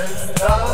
and.